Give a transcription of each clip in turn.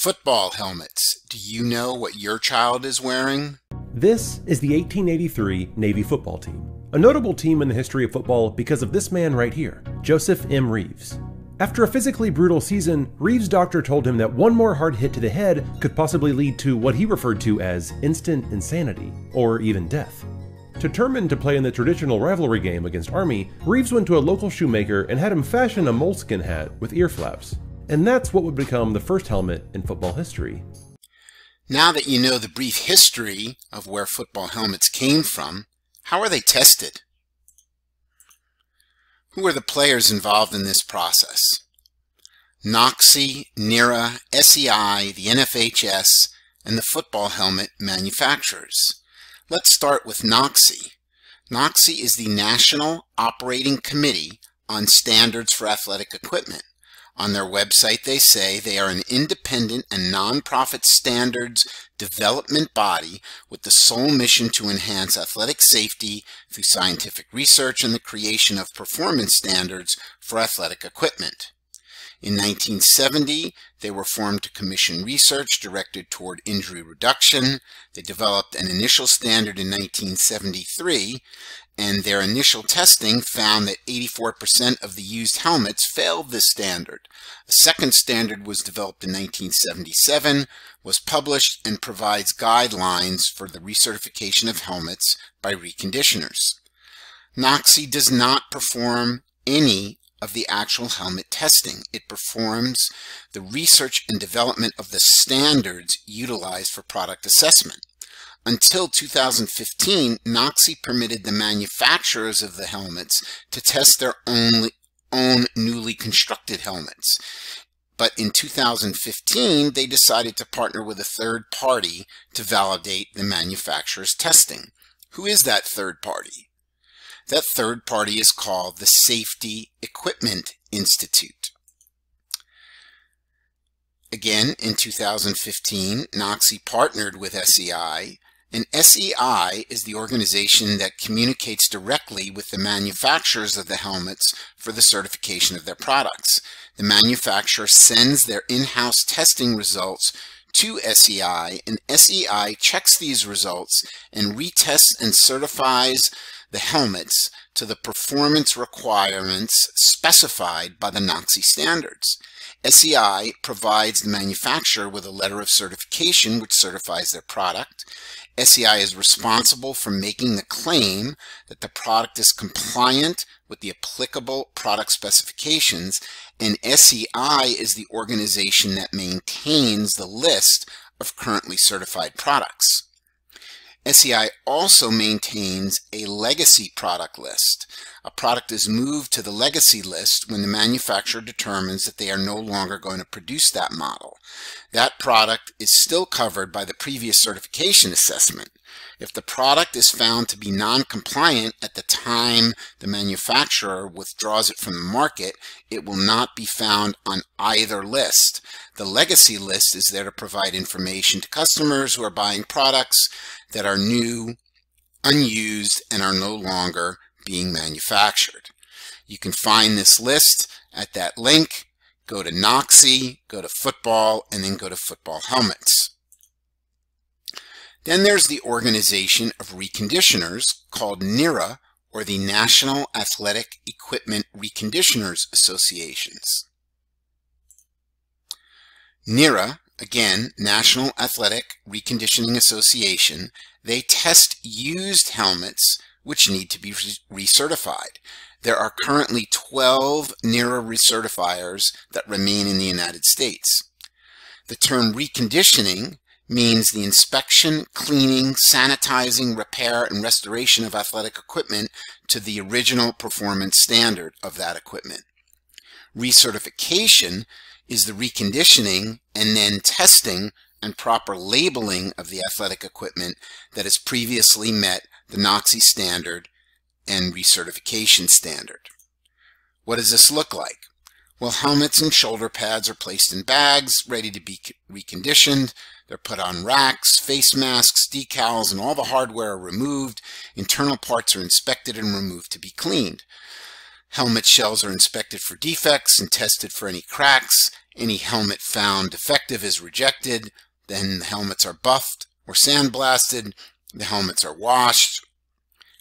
Football helmets. Do you know what your child is wearing? This is the 1883 Navy football team, a notable team in the history of football because of this man right here, Joseph M. Reeves. After a physically brutal season, Reeves' doctor told him that one more hard hit to the head could possibly lead to what he referred to as instant insanity, or even death. Determined to play in the traditional rivalry game against Army, Reeves went to a local shoemaker and had him fashion a moleskin hat with ear flaps. And that's what would become the first helmet in football history. Now that you know the brief history of where football helmets came from, how are they tested? Who are the players involved in this process? NOCSAE, NERA, SEI, the NFHS, and the football helmet manufacturers. Let's start with NOCSAE. NOCSAE is the National Operating Committee on Standards for Athletic Equipment. On their website, they say they are an independent and nonprofit standards development body with the sole mission to enhance athletic safety through scientific research and the creation of performance standards for athletic equipment. In 1970, they were formed to commission research directed toward injury reduction. They developed an initial standard in 1973, and their initial testing found that 84% of the used helmets failed this standard. A second standard was developed in 1977, was published, and provides guidelines for the recertification of helmets by reconditioners. NOCSAE does not perform any of the actual helmet testing. It performs the research and development of the standards utilized for product assessment. Until 2015, NOCSAE permitted the manufacturers of the helmets to test their own, own newly constructed helmets. But in 2015, they decided to partner with a third party to validate the manufacturer's testing. Who is that third party? That third party is called the Safety Equipment Institute. Again, in 2015, NOCSAE partnered with SEI, and SEI is the organization that communicates directly with the manufacturers of the helmets for the certification of their products. The manufacturer sends their in-house testing results to SEI, and SEI checks these results and retests and certifies the helmets to the performance requirements specified by the NOCSAE standards. SEI provides the manufacturer with a letter of certification which certifies their product. SEI is responsible for making the claim that the product is compliant with the applicable product specifications, and SEI is the organization that maintains the list of currently certified products. SEI also maintains a legacy product list. A product is moved to the legacy list when the manufacturer determines that they are no longer going to produce that model. That product is still covered by the previous certification assessment. If the product is found to be non-compliant at the time the manufacturer withdraws it from the market, it will not be found on either list. The legacy list is there to provide information to customers who are buying products that are new, unused, and are no longer being manufactured. You can find this list at that link. Go to NOCSAE, go to football, and then go to football helmets. Then there's the organization of reconditioners called NERA, or the National Athletic Equipment Reconditioners Associations. NERA, again, National Athletic Reconditioning Association, they test used helmets which need to be recertified. There are currently 12 NERA recertifiers that remain in the United States. The term reconditioning means the inspection, cleaning, sanitizing, repair, and restoration of athletic equipment to the original performance standard of that equipment. Recertification is the reconditioning and then testing and proper labeling of the athletic equipment that has previously met the NOCSAE standard and recertification standard. What does this look like? Well, helmets and shoulder pads are placed in bags, ready to be reconditioned. They're put on racks, face masks, decals, and all the hardware are removed. Internal parts are inspected and removed to be cleaned. Helmet shells are inspected for defects and tested for any cracks, Any helmet found defective is rejected. Then the helmets are buffed or sandblasted. The helmets are washed.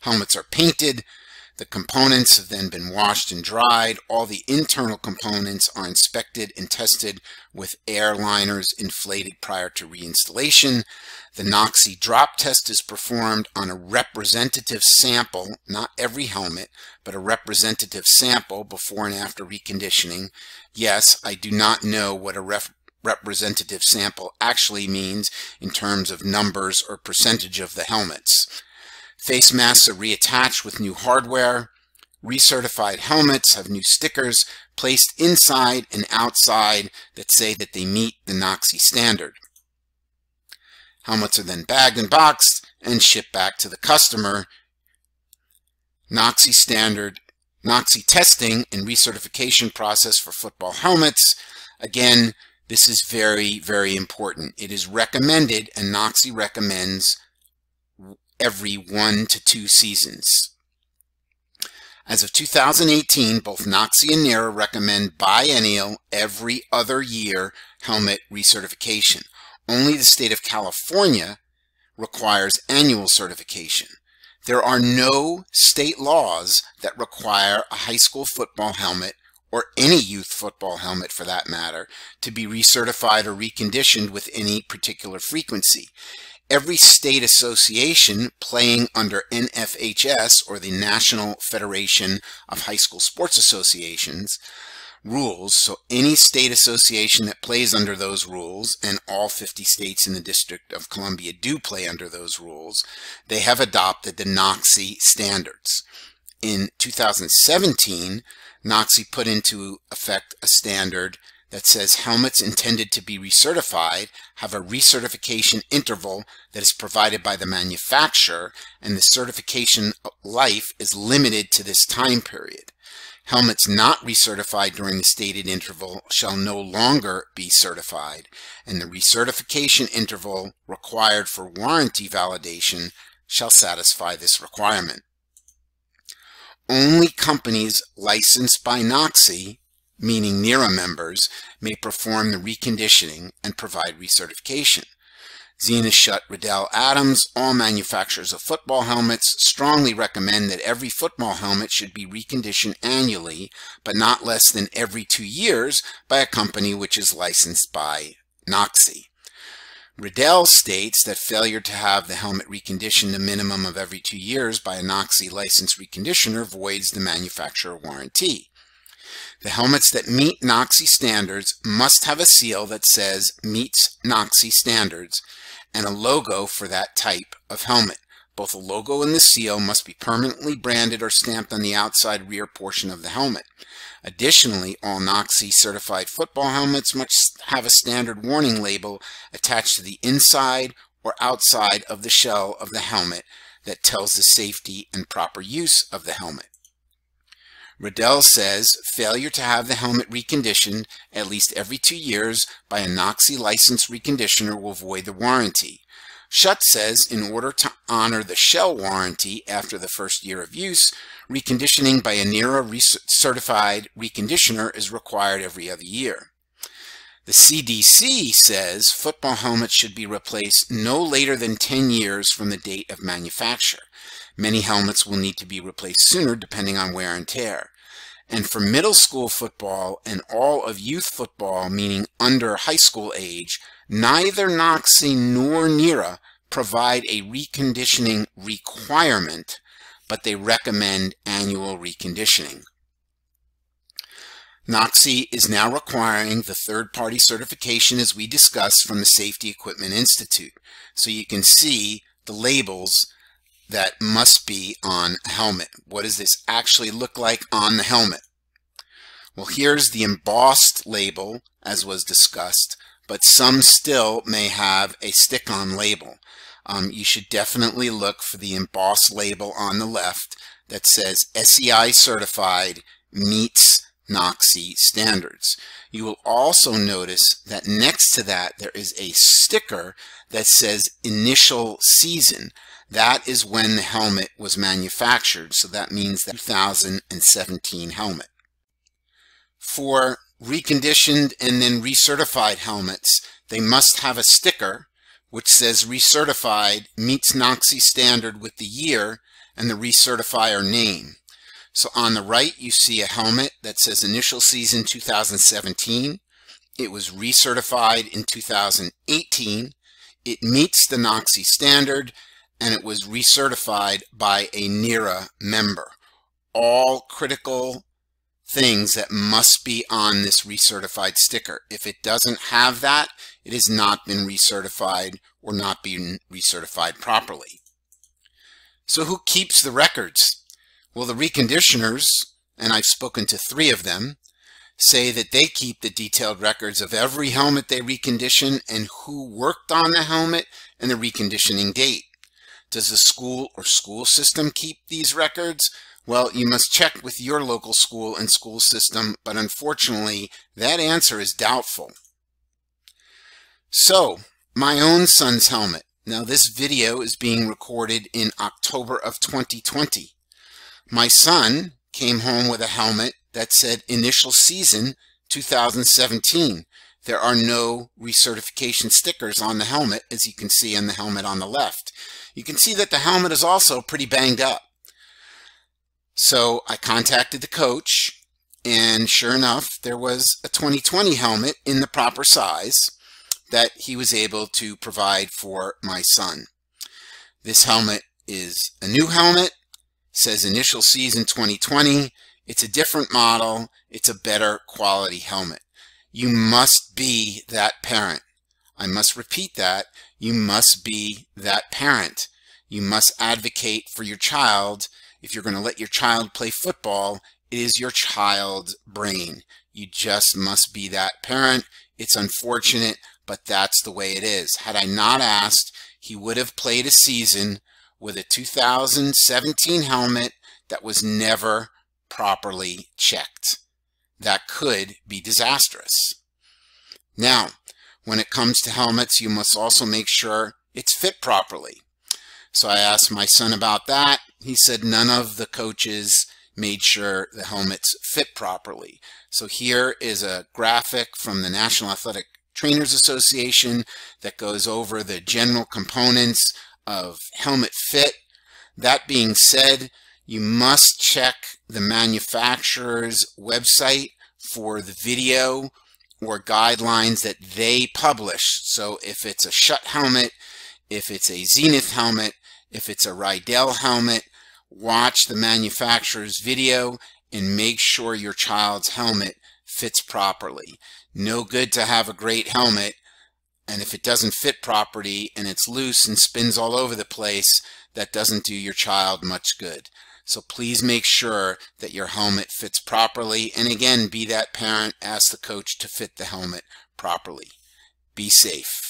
Helmets are painted. The components have then been washed and dried. All the internal components are inspected and tested with air liners inflated prior to reinstallation. The NOCSAE drop test is performed on a representative sample, not every helmet, but a representative sample before and after reconditioning. Yes, I do not know what a ref representative sample actually means in terms of numbers or percentage of the helmets. Face masks are reattached with new hardware. Recertified helmets have new stickers placed inside and outside that say that they meet the NOCSAE standard. Helmets are then bagged and boxed and shipped back to the customer. NOCSAE standard, NOCSAE testing and recertification process for football helmets. Again, this is very, very important. It is recommended and NOCSAE recommends every one to two seasons. As of 2018, both NOCSAE and NERA recommend biennial every other year helmet recertification. Only the state of California requires annual certification. There are no state laws that require a high school football helmet or any youth football helmet for that matter to be recertified or reconditioned with any particular frequency every state association playing under NFHS or the National Federation of High School Sports Associations rules. So any state association that plays under those rules, and all 50 states in the District of Columbia do play under those rules, they have adopted the NOCSAE standards. In 2017, NOCSAE put into effect a standard that says helmets intended to be recertified have a recertification interval that is provided by the manufacturer and the certification life is limited to this time period. Helmets not recertified during the stated interval shall no longer be certified, and the recertification interval required for warranty validation shall satisfy this requirement. Only companies licensed by NOCSAE meaning NERA members, may perform the reconditioning and provide recertification. Xenith Schutt Riddell Adams, all manufacturers of football helmets, strongly recommend that every football helmet should be reconditioned annually, but not less than every two years by a company which is licensed by NOCSAE. Riddell states that failure to have the helmet reconditioned a minimum of every two years by a NOCSAE licensed reconditioner voids the manufacturer warranty. The helmets that meet NOCSAE standards must have a seal that says meets NOCSAE standards and a logo for that type of helmet. Both the logo and the seal must be permanently branded or stamped on the outside rear portion of the helmet. Additionally, all NOCSAE certified football helmets must have a standard warning label attached to the inside or outside of the shell of the helmet that tells the safety and proper use of the helmet. Riddell says failure to have the helmet reconditioned at least every two years by a NOCSAE licensed reconditioner will void the warranty. Schutt says in order to honor the shell warranty after the first year of use, reconditioning by a NERA certified reconditioner is required every other year. The CDC says football helmets should be replaced no later than 10 years from the date of manufacture. Many helmets will need to be replaced sooner depending on wear and tear. And for middle school football and all of youth football, meaning under high school age, neither NOCSAE nor NERA provide a reconditioning requirement, but they recommend annual reconditioning. NOCSAE is now requiring the third-party certification as we discussed from the Safety Equipment Institute. So you can see the labels that must be on a helmet. What does this actually look like on the helmet? Well, here's the embossed label as was discussed, but some still may have a stick-on label. Um, you should definitely look for the embossed label on the left that says SEI certified meets NOCSAE standards. You will also notice that next to that there is a sticker that says initial season. That is when the helmet was manufactured, so that means the 2017 helmet. For reconditioned and then recertified helmets, they must have a sticker which says recertified meets NOCSAE standard with the year and the recertifier name. So on the right, you see a helmet that says initial season 2017. It was recertified in 2018. It meets the NOCSAE standard and it was recertified by a NERA member. All critical things that must be on this recertified sticker. If it doesn't have that, it has not been recertified or not been recertified properly. So who keeps the records? Well, the reconditioners, and I've spoken to three of them, say that they keep the detailed records of every helmet they recondition and who worked on the helmet and the reconditioning date. Does the school or school system keep these records? Well, you must check with your local school and school system, but unfortunately, that answer is doubtful. So, my own son's helmet. Now, this video is being recorded in October of 2020. My son came home with a helmet that said initial season 2017. There are no recertification stickers on the helmet, as you can see in the helmet on the left. You can see that the helmet is also pretty banged up. So I contacted the coach, and sure enough, there was a 2020 helmet in the proper size that he was able to provide for my son. This helmet is a new helmet, says initial season 2020. It's a different model. It's a better quality helmet. You must be that parent. I must repeat that. You must be that parent. You must advocate for your child if you're going to let your child play football, it is your child's brain. You just must be that parent. It's unfortunate, but that's the way it is. Had I not asked, he would have played a season with a 2017 helmet that was never properly checked. That could be disastrous. Now, when it comes to helmets, you must also make sure it's fit properly. So I asked my son about that. He said none of the coaches made sure the helmets fit properly. So here is a graphic from the National Athletic Trainers Association that goes over the general components of helmet fit. That being said, you must check the manufacturer's website for the video or guidelines that they publish. So if it's a Schutt helmet, if it's a Xenith helmet, if it's a Riddell helmet, watch the manufacturer's video and make sure your child's helmet fits properly. No good to have a great helmet and if it doesn't fit properly and it's loose and spins all over the place, that doesn't do your child much good. So please make sure that your helmet fits properly. And again, be that parent, ask the coach to fit the helmet properly. Be safe.